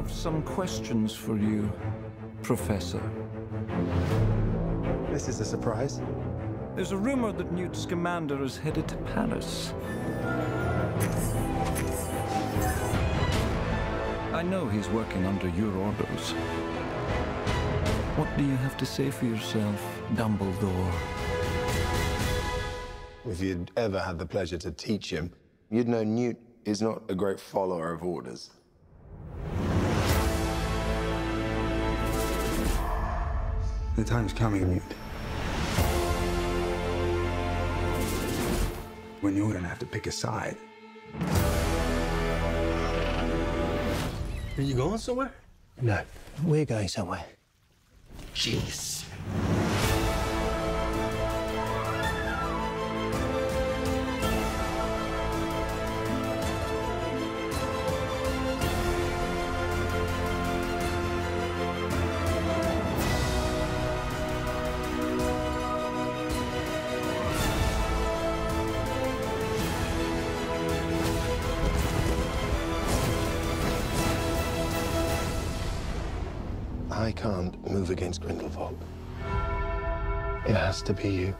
have some questions for you, Professor. This is a surprise. There's a rumor that Newt Scamander is headed to Paris. I know he's working under your orders. What do you have to say for yourself, Dumbledore? If you'd ever had the pleasure to teach him, you'd know Newt is not a great follower of orders. The time's coming, Newt. When you're gonna have to pick a side. Are you going somewhere? No, we're going somewhere. Jeez. I can't move against Grindelwald. It has to be you.